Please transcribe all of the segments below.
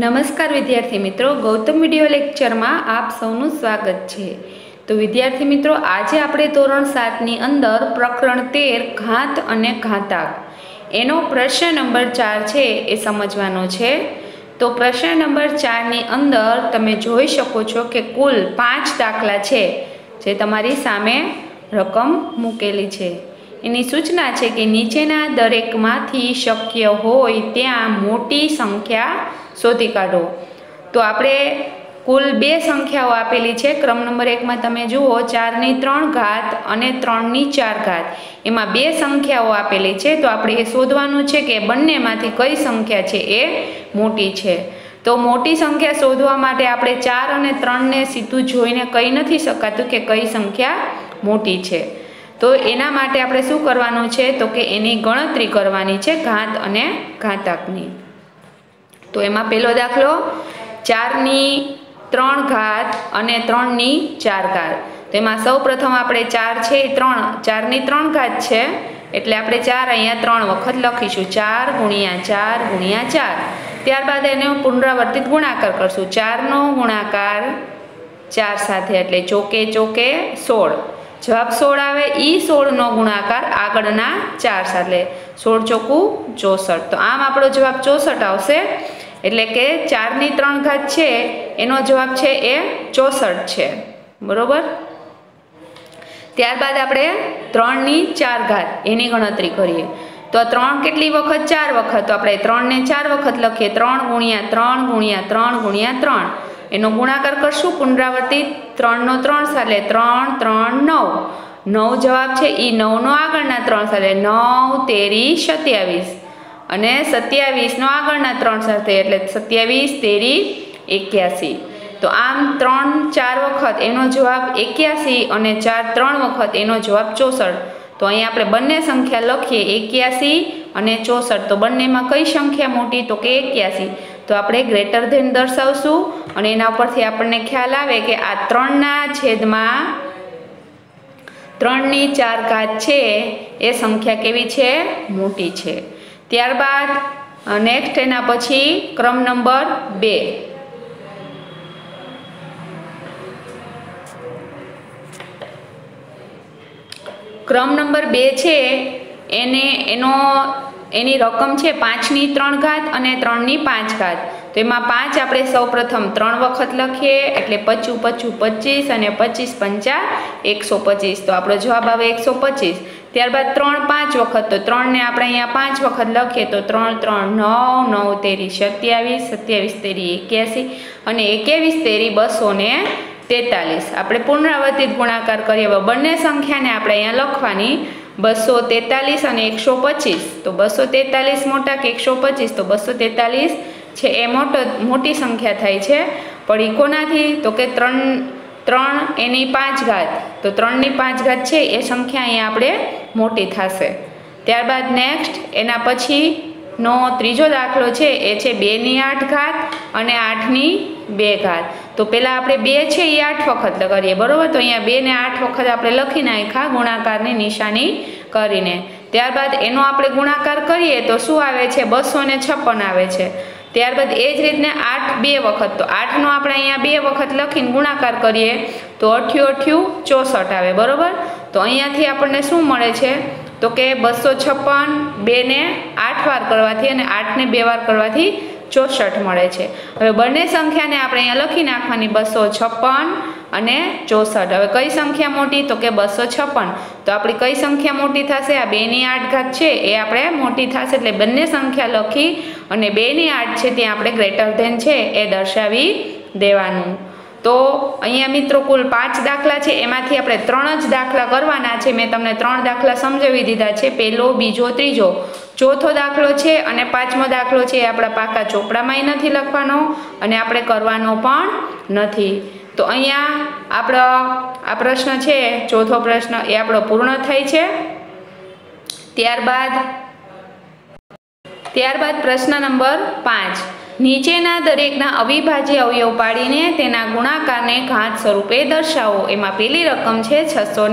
નમસ્કાર વિદ્યાર્થી મિત્રો, ગૌતમ વીડિયો લેક્ચરમાં આપ સૌનું સ્વાગત છે. તો વિદ્યાર્થી મિત્રો, આજે આપણે ધોરણ સાતની અંદર પ્રકરણ તેર, ઘાત અને ઘાતાક. એનો પ્રશ્ન નંબર ચાર છે એ સમજવાનો છે. તો પ્રશ્ન નંબર ચારની અંદર તમે જોઈ શકો છો કે કુલ પાંચ દાખલા છે જે તમારી સામે રકમ મૂકેલી છે. એની સૂચના છે કે નીચેના દરેકમાંથી શક્ય હોય ત્યાં મોટી સંખ્યા શોધી કાઢો. તો આપણે કુલ બે સંખ્યાઓ આપેલી છે. ક્રમ નંબર એકમાં તમે જુઓ, ચારની ત્રણ ઘાત અને ત્રણની ચાર ઘાત. એમાં બે સંખ્યાઓ આપેલી છે. તો આપણે એ શોધવાનું છે કે બંનેમાંથી કઈ સંખ્યા છે એ મોટી છે. તો મોટી સંખ્યા શોધવા માટે આપણે ચાર અને ત્રણને સીધું જોઈને કહી નથી શકાતું કે કઈ સંખ્યા મોટી છે. તો એના માટે આપણે શું કરવાનું છે? તો કે એની ગણતરી કરવાની છે ઘાત અને ઘાતાકની. તો એમાં પહેલો દાખલો ચારની ત્રણ ઘાત અને ત્રણની ચાર ઘાત. તો એમાં સૌ પ્રથમ આપણે ચાર છે એ ત્રણ, ચારની ત્રણ ઘાત છે, એટલે આપણે ચાર અહીંયા ત્રણ વખત લખીશું. ચાર ગુણ્યા ચાર ગુણ્યા ચાર. ત્યારબાદ એનો પુનરાવર્તિત ગુણાકાર કરશું. ચારનો ગુણાકાર ચાર સાથે, એટલે ચોકે ચોકે સોળ. જવાબ સોળ આવે એ સોળનો ગુણાકાર આગળના ચાર સાથે. સોળ ચોકું ચોસઠ. તો આમ આપણો જવાબ ચોસઠ આવશે. એટલે કે ચારની ત્રણ ઘાત છે, એનો જવાબ છે એ ચોસઠ છે. બરોબર? ત્યારબાદ આપણે ત્રણની ચાર ઘાત, એની ગણતરી કરીએ. તો ત્રણ કેટલી વખત? ચાર વખત. તો આપણે ત્રણને ચાર વખત લખીએ. ત્રણ ગુણ્યા ત્રણ ગુણ્યા ત્રણ ગુણ્યા ત્રણ. એનો ગુણાકાર કરશું. પુનરાવર્તિત ત્રણનો ત્રણ સાથે ત્રણ ત્રણ, નવ. નવ જવાબ છે એ નવનો આગળના ત્રણ સાથે નવ તેરી સત્યાવીસ. અને સત્યાવીસનો આગળના ત્રણ સાથે, એટલે સત્યાવીસ, તેરી, એક્યાસી. તો આમ ત્રણ, ચાર વખત એનો જવાબ એક્યાસી અને ચાર, ત્રણ વખત એનો જવાબ ચોસઠ. તો અહીં આપણે બંને સંખ્યા લખીએ, એક્યાસી અને ચોસઠ. તો બંનેમાં કઈ સંખ્યા મોટી? તો કે એક્યાસી. તો આપણે ગ્રેટર ધેન દર્શાવશું અને એના ઉપરથી આપણને ખ્યાલ આવે કે આ ત્રણના છેદમાં ત્રણની ચાર ઘાત છે, એ સંખ્યા કેવી છે? મોટી છે. ત્યારબાદ નેક્સ્ટ એના પછી ક્રમ નંબર બે. ક્રમ નંબર બે છે, એને, એનો, એની રકમ છે પાંચની ત્રણ ઘાત અને ત્રણની પાંચ ઘાત. તો એમાં પાંચ આપણે સૌ પ્રથમ ત્રણ વખત લખીએ, એટલે પચું પચું, પચીસ અને પચીસ પંચા એકસો પચીસ. તો આપણો જવાબ આવે એકસો પચીસ. ત્યારબાદ ત્રણ પાંચ વખત, તો ત્રણને આપણે અહીંયા પાંચ વખત લખીએ, તો ત્રણ ત્રણ, નવ નવ, તેરી, સત્યાવીસ સત્યાવીસ, તેરી, એક્યાસી અને એક્યાવીસ, તેરી, બસો ને તેતાલીસ. આપણે પુનરાવર્તિત ગુણાકાર કરીએ બંને સંખ્યાને આપણે અહીંયા લખવાની, બસો તેતાલીસ અને એકસો પચીસ. તો બસો તેતાલીસ મોટા કે એકસો પચીસ? તો બસો તેતાલીસ છે, એ મોટો, મોટી સંખ્યા થાય છે, પણ એ કોનાથી તો કે ત્રણ ત્રણ એની પાંચ ઘાત. તો ત્રણની પાંચ ઘાત છે, એ સંખ્યા અહીંયા આપણે મોટી થશે. ત્યારબાદ નેક્સ્ટ એના પછીનો ત્રીજો દાખલો છે, એ છે બેની આઠ ઘાત અને આઠની બે ઘાત. તો પહેલાં આપણે બે છે, એ આઠ વખત કરીએ બરાબર? તો અહીંયા બે ને આઠ વખત આપણે લખી નાખ્યા, ગુણાકારની નિશાની કરીને. ત્યારબાદ એનો આપણે ગુણાકાર કરીએ, તો શું આવે છે? બસો છપ્પન આવે છે. ત્યારબાદ એ જ રીતને આઠ બે વખત. તો આઠનો આપણે અહીંયા બે વખત લખીને ગુણાકાર કરીએ, તો અઠ્યું અઠ્યું ચોસઠ આવે, બરાબર? તો અહીંયાથી આપણને શું મળે છે? તો કે બસો છપ્પન બેને આઠ વાર કરવાથી અને આઠને બે વાર કરવાથી ચોસઠ મળે છે. હવે બંને સંખ્યાને આપણે અહીંયા લખી નાખવાની, બસો છપ્પન અને ચોસઠ. હવે કઈ સંખ્યા મોટી? તો કે બસો છપ્પન. તો આપણી કઈ સંખ્યા મોટી થશે? આ બેની આઠ ઘાત છે, એ આપણે મોટી થશે એટલે બંને સંખ્યા લખી અને બેની આઠ છે ત્યાં આપણે ગ્રેટર ધેન છે, એ દર્શાવી દેવાનું. તો અહીંયા મિત્રો કુલ પાંચ દાખલા છે. એમાંથી આપણે ત્રણ જ દાખલા કરવાના છે. મેં તમને ત્રણ દાખલા સમજાવી દીધા છે. પહેલો, બીજો, ત્રીજો. ચોથો દાખલો છે અને પાંચમો દાખલો છે એ આપણા પાકા ચોપડામાંય નથી લખવાનો અને આપણે કરવાનો પણ નથી. તો અહીંયા આપણો, આ પ્રશ્ન છે. ચોથો પ્રશ્ન એ આપણો પૂર્ણ થાય છે. ત્યારબાદ ત્યારબાદ પ્રશ્ન નંબર પાંચ. નીચેના દરેકના અવિભાજ્ય અવયવ પાડીને તેના ગુણાકારને ઘાત સ્વરૂપે દર્શાવો. એમાં પેલી રકમ છે છસો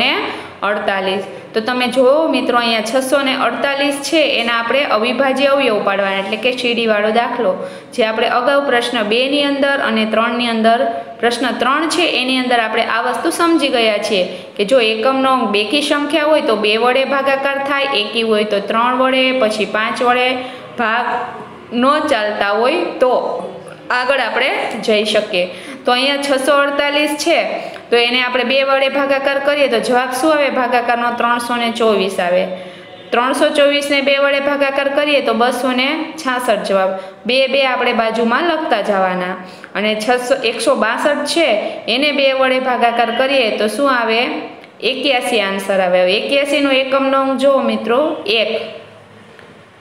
અડતાલીસ. તો તમે જોવો મિત્રો, અહીંયા છસો અડતાલીસ છે, એના આપણે અવિભાજ્ય અવયવ પાડવાના, એટલે કે સીડીવાળો દાખલો. જે આપણે અગાઉ પ્રશ્ન બેની અંદર અને ત્રણની અંદર, પ્રશ્ન ત્રણ છે, એની અંદર આપણે આ વસ્તુ સમજી ગયા છીએ કે જો એકમનો બેકી સંખ્યા હોય તો બે વડે ભાગાકાર થાય, એકી હોય તો ત્રણ વડે, પછી પાંચ વડે ભાગ ન ચાલતા હોય તો આગળ આપણે જઈ શકીએ. તો અહીંયા છસો અડતાલીસ છે. તો એને આપણે બે વડે ભાગાકાર કરીએ તો જવાબ શું આવે? ભાગાકારનો ત્રણસો ને ચોવીસ આવે. ત્રણસો ચોવીસને બે વડે ભાગાકાર કરીએ તો બસો ને છાસઠ જવાબ. બે બે આપણે બાજુમાં લખતા જવાના. અને છસો, એકસો બાસઠ છે. એને બે વડે ભાગાકાર કરીએ તો શું આવે? એક્યાસી આન્સર આવે. એક્યાસીનો એકમનો અંક જુઓ મિત્રો. એક.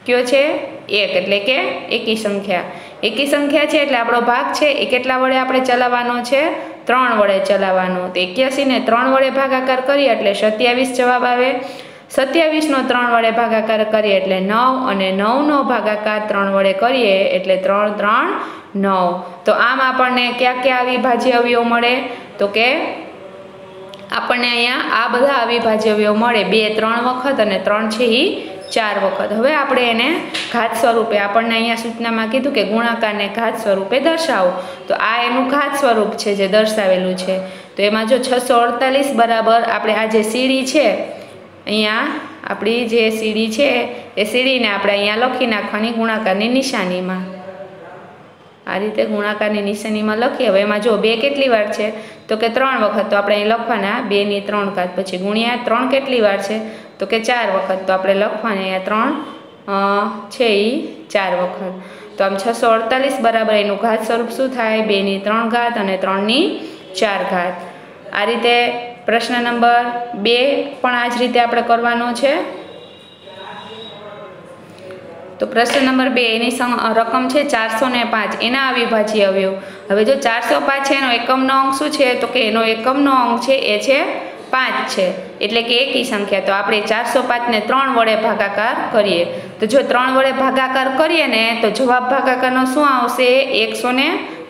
કયો છે? એક, એટલે કે એકી સંખ્યા. એકી સંખ્યા છે એટલે આપણો ભાગ છે એ કેટલા વડે આપણે ચલાવવાનો છે? ત્રણ વડે ચલાવવાનો. તો એક્યાસીને ત્રણ વડે ભાગાકાર કરીએ એટલે સત્યાવીસ જવાબ આવે. સત્યાવીસનો ત્રણ વડે ભાગાકાર કરીએ એટલે નવ અને નવનો ભાગાકાર ત્રણ વડે કરીએ એટલે ત્રણ ત્રણ, નવ. તો આમ આપણને ક્યાં ક્યાં અવિભાજ્ય અવયવ મળે? તો કે આપણને અહીંયા આ બધા અવિભાજ્ય અવયવ મળે. બે, ત્રણ વખત અને ત્રણ છે એ ચાર વખત. હવે આપણે એને ઘાત સ્વરૂપે, આપણને અહીંયા સૂચનામાં કીધું કે ગુણાકારને ઘાત સ્વરૂપે દર્શાવો. તો આ એનું ઘાત સ્વરૂપ છે જે દર્શાવેલું છે. તો એમાં જો છસો અડતાલીસ બરાબર આપણે આ જે સીડી છે, અહીંયા આપણી જે સીડી છે, એ સીડીને આપણે અહીંયા લખી નાખવાની ગુણાકારની નિશાનીમાં. આ રીતે ગુણાકારની નિશાનીમાં લખીએ. હવે એમાં જો બે કેટલી વાર છે? તો કે ત્રણ વખત તો આપણે અહીં લખવાના, બેની ત્રણ ઘાત. પછી ગુણ્યા ત્રણ કેટલી વાર છે? તો કે ચાર વખત. તો આપણે લખવાની અહીંયા ત્રણ છે એ ચાર વખત. તો આમ છસો અડતાલીસ બરાબર એનું ઘાત સ્વરૂપ શું થાય? બેની ત્રણ ઘાત અને ત્રણની ચાર ઘાત. આ રીતે પ્રશ્ન નંબર બે પણ આ જ રીતે આપણે કરવાનો છે. તો પ્રશ્ન નંબર બે, એની રકમ છે ચારસો ને પાંચ. એના અવિભાજ્ય અવયવ. હવે જો ચારસો પાંચ છે એનો એકમનો અંક શું છે? તો કે એનો એકમનો અંક છે એ છે પાંચ છે. એટલે કે એકી સંખ્યા. તો આપણે ચારસો પાંચને ત્રણ વડે ભાગાકાર કરીએ. તો જો ત્રણ વડે ભાગાકાર કરીએ ને, તો જવાબ ભાગાકારનો શું આવશે? એકસો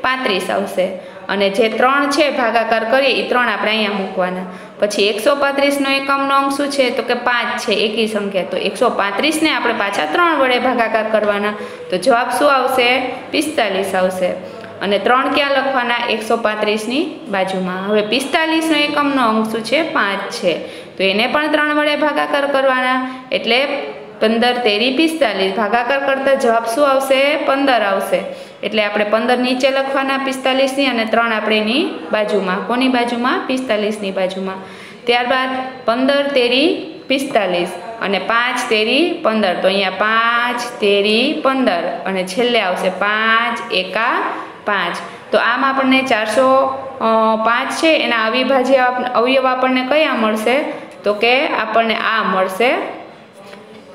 પાંત્રીસ આવશે. અને જે ત્રણ છે ભાગાકાર કરીએ એ ત્રણ આપણે અહીંયા મૂકવાના. પછી એકસો પાંત્રીસનો એકમનો અંક શું છે? તો કે પાંચ છે, એકી સંખ્યા. તો એકસો પાંત્રીસને આપણે પાછા ત્રણ વડે ભાગાકાર કરવાના. તો જવાબ શું આવશે? પિસ્તાલીસ આવશે. અને ત્રણ ક્યાં લખવાના? એકસો પાંત્રીસની બાજુમાં. હવે પિસ્તાલીસનો એકમનો અંક શું છે? પાંચ છે. તો એને પણ ત્રણ વડે ભાગાકાર કરવાના. એટલે પંદર તેરી પિસ્તાલીસ. ભાગાકાર કરતાં જવાબ શું આવશે? પંદર આવશે. એટલે આપણે પંદર નીચે લખવાના પિસ્તાલીસની અને ત્રણ આપણે એની બાજુમાં. કોની બાજુમાં? પિસ્તાલીસની બાજુમાં. ત્યારબાદ પંદર તેરી પિસ્તાલીસ અને પાંચ તેરી પંદર. તો અહીંયા પાંચ તેરી પંદર. અને છેલ્લે આવશે પાંચ એકા પાંચ. તો આમ આપણને ચારસો પાંચ છે. એના અવિભાજ્ય અવયવ આપણને કયા મળશે? તો કે આપણને આ મળશે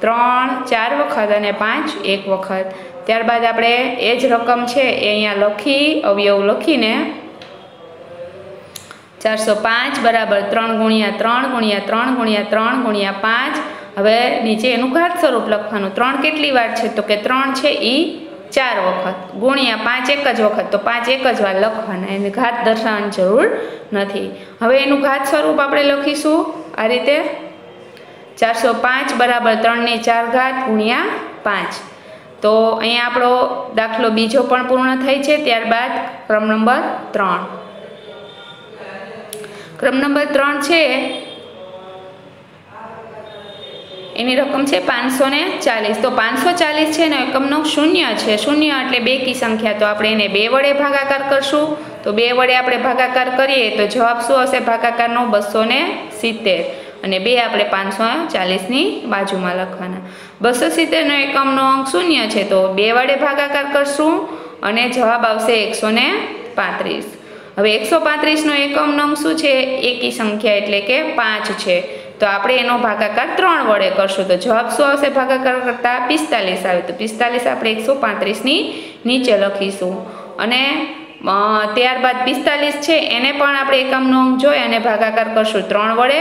ત્રણ, ચાર વખત અને પાંચ, એક વખત. ત્યારબાદ આપણે એ જ રકમ છે એ અહીંયા લખી, અવયવ લખીને ચારસો પાંચ બરાબર ત્રણ ગુણ્યા ત્રણ ગુણ્યા ત્રણ ગુણ્યા ત્રણ ગુણ્યા પાંચ. હવે નીચે એનું ઘાત સ્વરૂપ લખવાનું. ત્રણ કેટલી વાર છે? તો કે ત્રણ છે એ ચાર વખત, ગુણ્યા પાંચ એક જ વખત, તો પાંચ એક જ વાર લખવાના, એને ઘાત દર્શાવવાની જરૂર નથી. હવે એનું ઘાત સ્વરૂપ આપણે લખીશું આ રીતે. ચારસો પાંચ બરાબર ત્રણની ચાર ઘાત ગુણ્યા પાંચ. તો અહીંયા આપણો દાખલો બીજો પણ પૂર્ણ થાય છે, ત્યારબાદ ક્રમ નંબર ત્રણ. ક્રમ નંબર ત્રણ છે એની રકમ છે પાંચસો ને ચાલીસ. તો પાંચસો ચાલીસ છે ને એકમનો શૂન્ય છે. શૂન્ય એટલે બે કી સંખ્યા. તો આપણે એને બે વડે ભાગાકાર કરશું. તો બે વડે આપણે ભાગાકાર કરીએ તો જવાબ શું હશે? ભાગાકારનો બસો સિત્તેર. અને બે આપણે પાંચસો ચાલીસની બાજુમાં લખવાના. બસો સિત્તેરનો એકમનો અંક શૂન્ય છે. તો બે વડે ભાગાકાર કરશું અને જવાબ આવશે એકસો પાંત્રીસ. હવે એકસો પાંત્રીસનો એકમનો અંક શું છે? એકી સંખ્યા એટલે કે પાંચ છે. તો આપણે એનો ભાગાકાર ત્રણ વડે કરશું. તો જવાબ શું આવશે? ભાગાકાર કરતાં પિસ્તાલીસ આવે. તો પિસ્તાલીસ આપણે એકસો પાંત્રીસની નીચે લખીશું. અને ત્યારબાદ પિસ્તાલીસ છે, એને પણ આપણે એકમનો અંક જોઈ અને ભાગાકાર કરશું ત્રણ વડે.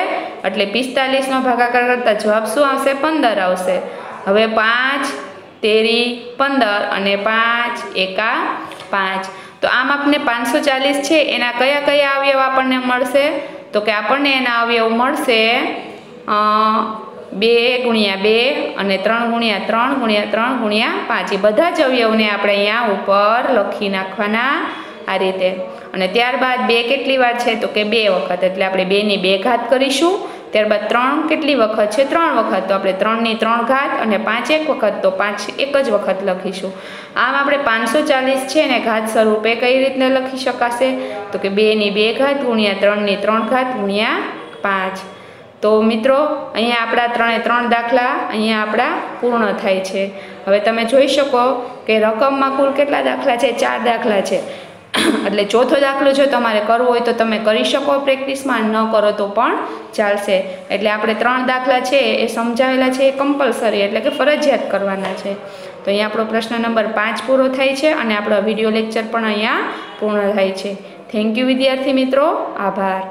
એટલે પિસ્તાલીસનો ભાગાકાર કરતાં જવાબ શું આવશે? પંદર આવશે. હવે પાંચ, તેરી, પંદર અને પાંચ, એકા, પાંચ. તો આમ આપણને પાંચસો ચાલીસ છે. એના કયા કયા અવયવ આપણને મળશે? તો કે આપણને એના અવયવ મળશે બે ગુણ્યા બે અને ત્રણ ગુણ્યા ત્રણ ગુણ્યા ત્રણ ગુણ્યા પાંચ. એ બધા જ અવયવને આપણે અહીંયા ઉપર લખી નાખવાના આ રીતે. અને ત્યારબાદ બે કેટલી વાર છે? તો કે બે વખત. એટલે આપણે બેની બે ઘાત કરીશું. ત્યારબાદ ત્રણ કેટલી વખત છે? ત્રણ વખત. તો આપણે ત્રણની ત્રણ ઘાત અને પાંચ એક વખત. તો પાંચ એક જ વખત લખીશું. આમ આપણે પાંચસો ચાલીસ છે ને ઘાત સ્વરૂપે કઈ રીતને લખી શકાશે? તો કે બેની બે ઘાત ગુણ્યા ત્રણની ત્રણ ઘાત ગુણ્યા પાંચ. તો મિત્રો, અહીંયા આપણા ત્રણે ત્રણ દાખલા અહીંયા આપણા પૂર્ણ થાય છે. હવે તમે જોઈ શકો કે રકમમાં કુલ કેટલા દાખલા છે? ચાર દાખલા છે. એટલે ચોથો દાખલો જો તમારે કરવો હોય તો તમે કરી શકો પ્રેક્ટિસમાં, ન કરો તો પણ ચાલશે. એટલે આપણે ત્રણ દાખલા છે એ સમજાવેલા છે એ કમ્પલસરી એટલે કે ફરજિયાત કરવાના છે. તો અહીંયા આપણો પ્રશ્ન નંબર પાંચ પૂરો થાય છે અને આપણો વીડિયો લેક્ચર પણ અહીંયા પૂર્ણ થાય છે. થેન્ક યુ વિદ્યાર્થી મિત્રો. આભાર.